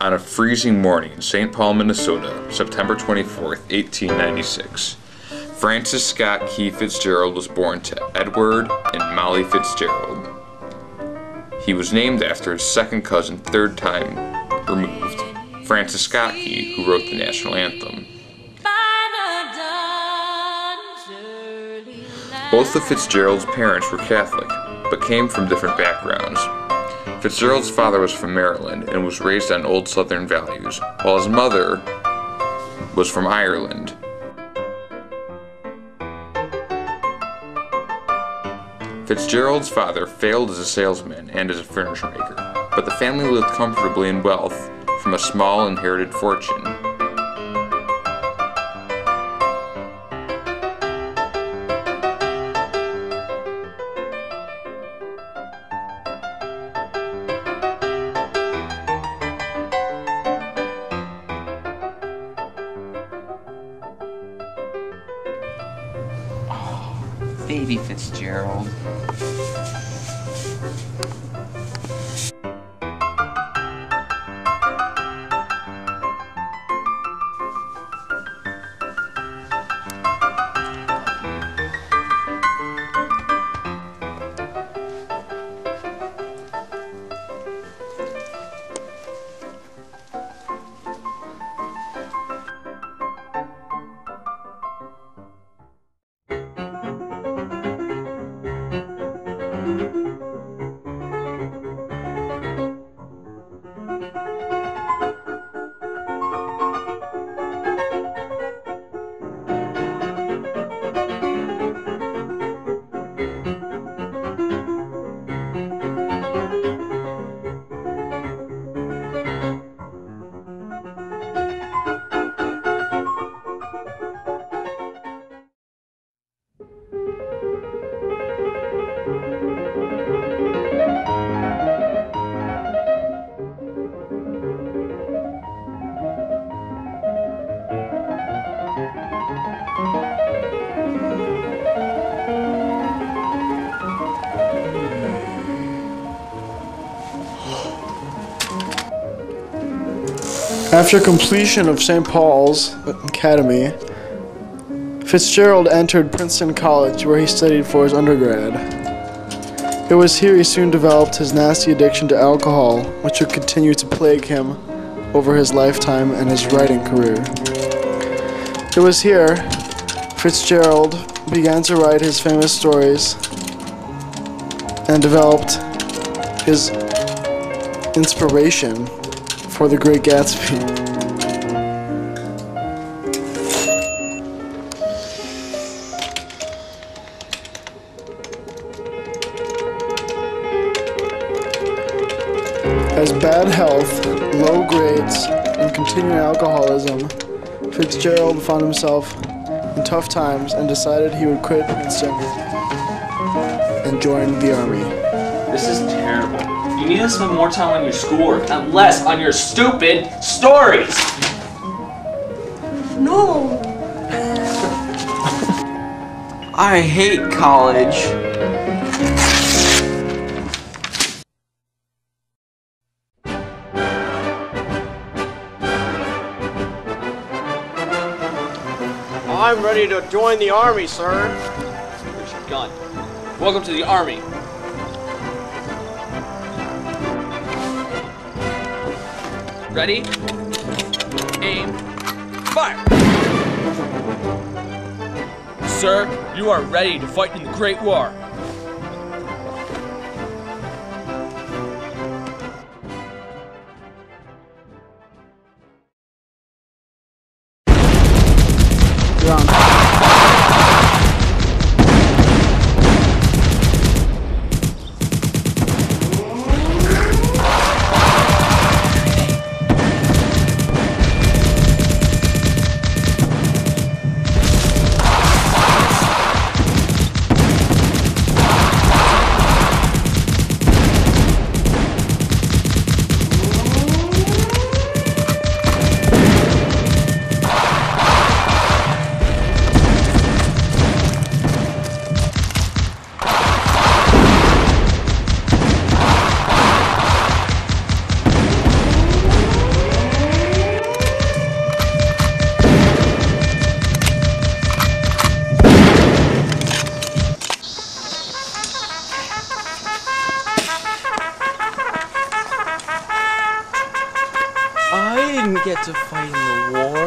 on a freezing morning in St. Paul, Minnesota, September 24, 1896. Francis Scott Key Fitzgerald was born to Edward and Molly Fitzgerald. He was named after his second cousin, third time removed, Francis Scott Key, who wrote the national anthem. Both the Fitzgerald's parents were Catholic, but came from different backgrounds. Fitzgerald's father was from Maryland and was raised on old Southern values, while his mother was from Ireland. Fitzgerald's father failed as a salesman and as a furniture maker, but the family lived comfortably in wealth from a small inherited fortune. Baby Fitzgerald. After completion of St. Paul's Academy, Fitzgerald entered Princeton College where he studied for his undergrad. It was here he soon developed his nasty addiction to alcohol, which would continue to plague him over his lifetime and his writing career. It was here Fitzgerald began to write his famous stories and developed his inspiration for The Great Gatsby. As bad health, low grades, and continuing alcoholism, Fitzgerald found himself in tough times and decided he would quit Princeton and join the army. This is terrible. You need to spend more time on your schoolwork and less on your stupid stories. No. I hate college. I'm ready to join the army, sir. Where's your gun? Welcome to the army. Ready? Aim. Fire! Sir, you are ready to fight in the Great War. I didn't get to fight in the war.